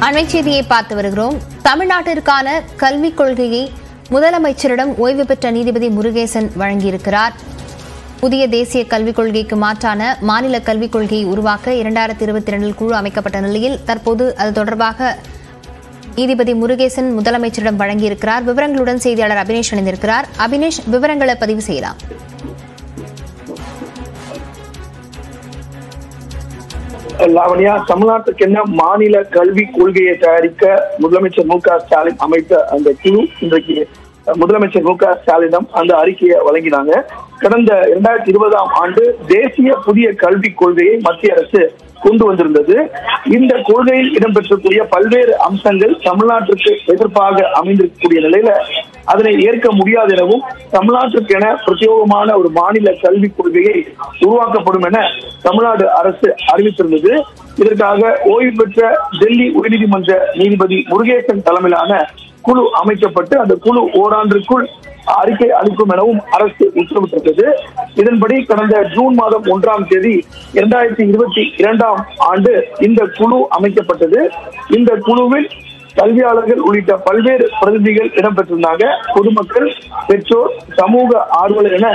அண்மை செய்தியை பார்த்து வருகிறோம். தமிழ்நாட்டிற்கான கல்விக் கொள்கையை முதலமைச்சரிடம் ஓய்வு பெற்ற நீதிபதி முருகேசன் வழங்கியிருக்கிறார். புதிய தேசிய கல்விக் கொள்கைக்கு மாற்றான மாநில கல்விக் கொள்கையை உருவாக்க இரண்டாயிரத்தி இருபத்தி இரண்டில் குழு அமைக்கப்பட்ட நிலையில் தற்போது அது தொடர்பாக நீதிபதி முருகேசன் முதலமைச்சரிடம் வழங்கியிருக்கிறார். விவரங்களுடன் செய்தியாளர் அபினேஷ் இணைந்திருக்கிறார். அபினேஷ் விவரங்களை பதிவு செய்யலாம். லாவணியா தமிழ்நாட்டுக்கு என்ன மாநில கல்வி கொள்கையை தயாரிக்க முதலமைச்சர் மு க ஸ்டாலின் அமைத்த அந்த குழு இன்றைக்கு முதலமைச்சர் மு க ஸ்டாலினிடம் அந்த அறிக்கையை வழங்கினாங்க. கடந்த இரண்டாயிரத்தி இருபதாம் ஆண்டு தேசிய புதிய கல்விக் கொள்கையை மத்திய அரசு கொண்டு வந்திருந்தது. இந்த கொள்கையில் இடம்பெற்றக்கூடிய பல்வேறு அம்சங்கள் தமிழ்நாட்டிற்கு எதிர்ப்பாக அமைந்திருக்கக்கூடிய நிலையில அதனை ஏற்க முடியாது எனவும் தமிழ்நாட்டிற்கென பிரத்யோகமான ஒரு மாநில கல்விக் கொள்கையை உருவாக்கப்படும் என தமிழ்நாடு அரசு அறிவித்திருந்தது. இதற்காக ஓய்வு பெற்ற டெல்லி உயர்நீதிமன்ற நீதிபதி முருகேசன் தலைமையிலான குழு அமைக்கப்பட்டு அந்த குழு ஓராண்டிற்குள் அறிக்கை அளிக்கும் எனவும் அரசு உத்தரவிட்டிருந்தது இதன்படி கடந்த ஜூன் மாதம் ஒன்றாம் தேதி இரண்டாயிரத்தி இருபத்தி இரண்டாம் ஆண்டு இந்த குழு அமைக்கப்பட்டது. இந்த குழுவில் கல்வியாளர்கள் உள்ளிட்ட பல்வேறு பிரதிநிதிகள் இடம்பெற்றிருந்தாங்க. பொதுமக்கள் பெற்றோர் சமூக ஆர்வலர் என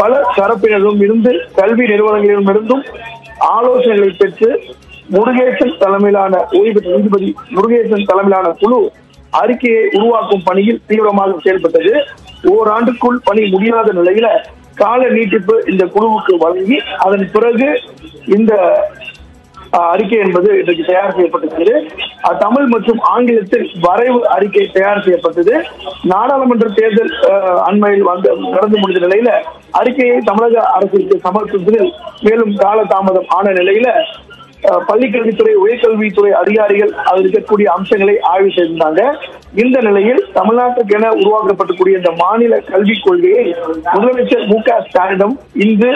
பல தரப்பினரும் இருந்து கல்வி நிறுவனங்களிடமிருந்தும் ஆலோசனைகளை பெற்று முருகேசன் தலைமையிலான ஓய்வு பெற்ற நீதிபதி முருகேசன் தலைமையிலான குழு அறிக்கையை உருவாக்கும் பணியில் தீவிரமாக செயல்பட்டது. ஓராண்டுக்குள் பணி முடியாத நிலையில கால நீட்டிப்பு இந்த குழுவுக்கு வழங்கி அதன் பிறகு இந்த அறிக்கை என்பது இன்றைக்கு தயார் செய்யப்பட்டிருக்கிறது. தமிழ் மற்றும் ஆங்கிலத்தில் வரைவு அறிக்கை தயார் செய்யப்பட்டது. நாடாளுமன்ற தேர்தல் அண்மையில் வந்து நடந்து முடிந்த நிலையில அறிக்கையை தமிழக அரசுக்கு சமர்ப்பிப்பதில் மேலும் கால தாமதம் ஆன நிலையில அஹ், பள்ளிக்கல்வித்துறை உயர்கல்வித்துறை அதிகாரிகள் அதில் இருக்கக்கூடிய அம்சங்களை ஆய்வு செய்திருந்தாங்க. இந்த நிலையில் தமிழ்நாட்டுக்கென உருவாக்கப்பட்டக்கூடிய இந்த மாநில கல்விக் கொள்கையை முதலமைச்சர் மு க ஸ்டாலினிடம் இன்று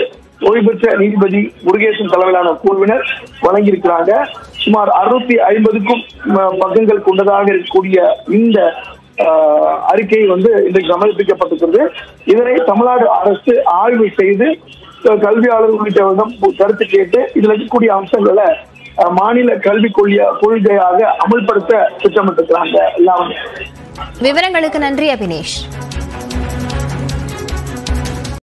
ஓய்வு பெற்ற நீதிபதி முருகேசன் தலைமையிலான குழுவினர் வழங்கியிருக்கிறாங்க. சுமார் அறுநூத்தி ஐம்பதுக்கும் பக்கங்கள் கொண்டதாக இருக்கக்கூடிய இந்த அறிக்கை வந்து இன்றைக்கு சமர்ப்பிக்கப்பட்டிருக்கிறது. இதனை தமிழ்நாடு அரசு ஆய்வு செய்து கல்வியாளர் உள்ளிட்டவரிடம் கருத்து கேட்டு இதுல இருக்கக்கூடிய அம்சங்களை மாநில கல்விக் கொள்கை கொள்கையாக அமல்படுத்த திட்டமிட்டிருக்கிறாங்க. எல்லாம். விவரங்களுக்கு நன்றி அபினேஷ்.